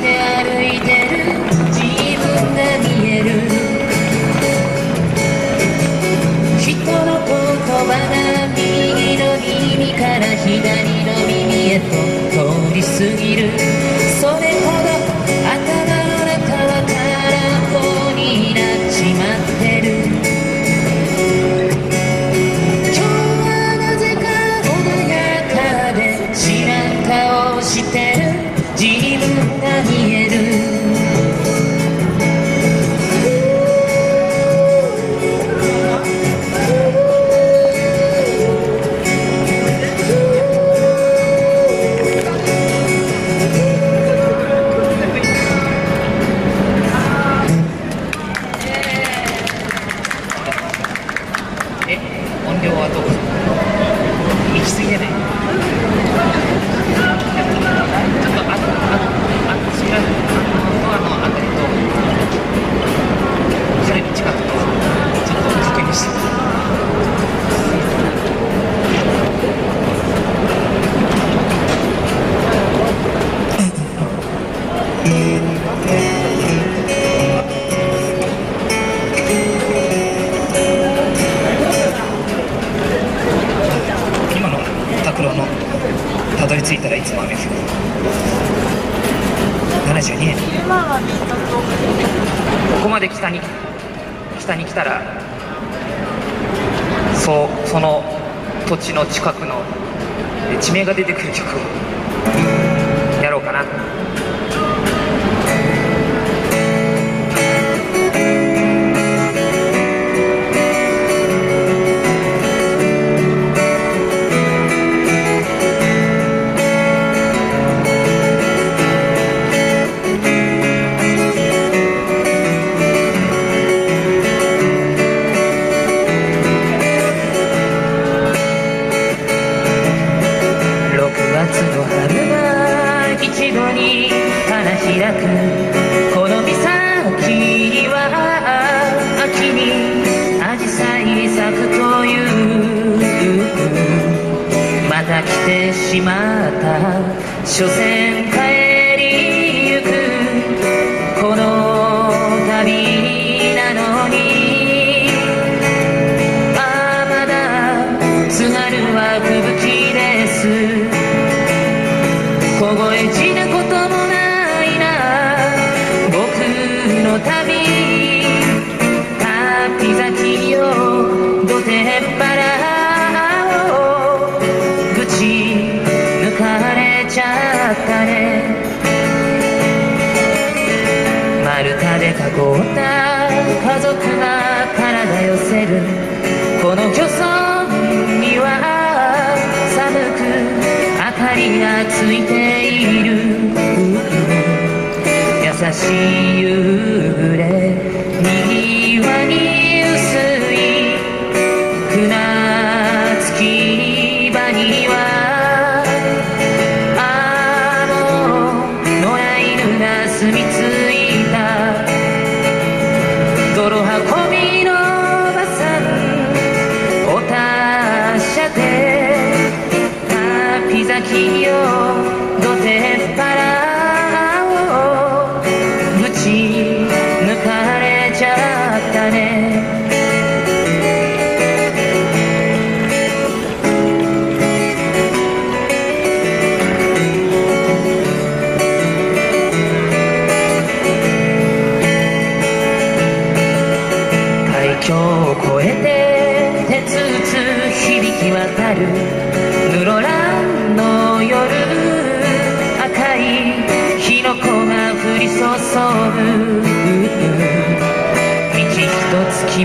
で歩いてる自分が見える。人の言葉が右の耳から左の耳へとまで北に北に来たらそその土地の近くの地名が出てくる曲をやろうかな。た来てしまった。所詮帰し夕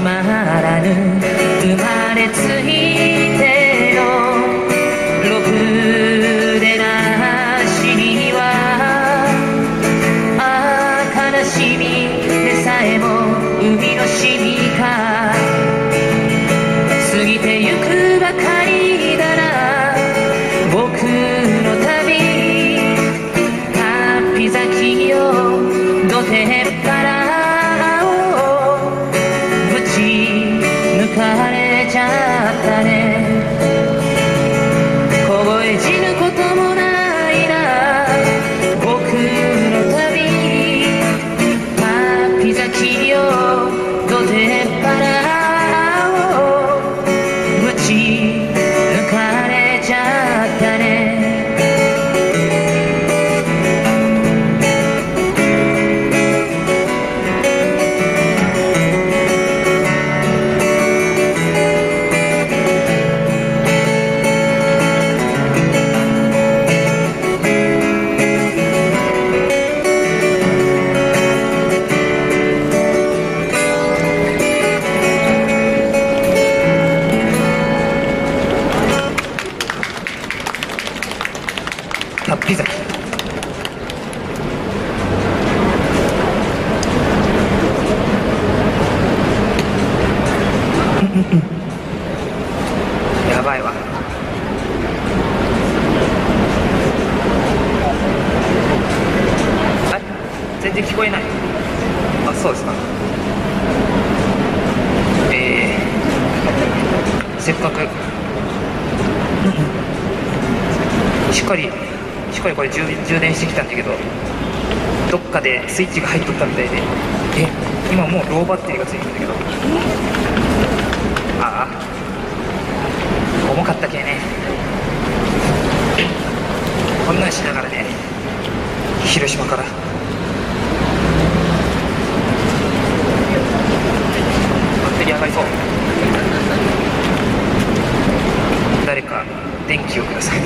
まらぬ生まれつい聞こえない。あそうですか。えー、せっかく。しっかりしっかりこれ充充電してきたんだけどどっかでスイッチが入っとったみたいで。え今もうローバッテリーがついてるんだけど。ああ。重かったけね。こんなんしながらね広島からバッテリー上がりそう。誰か電気をください。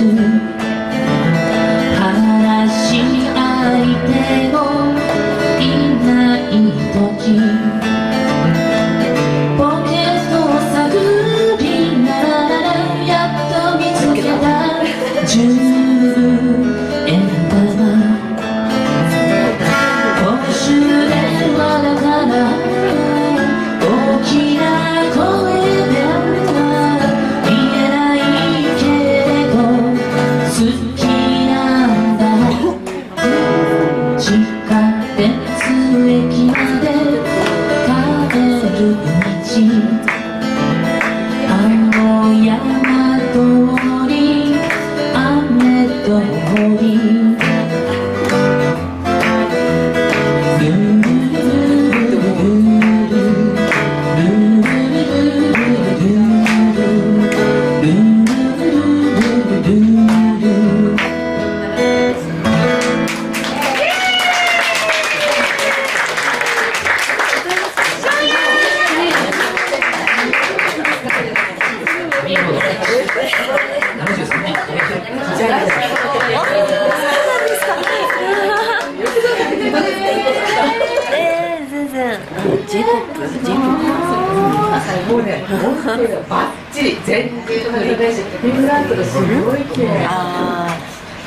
に holy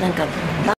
なんか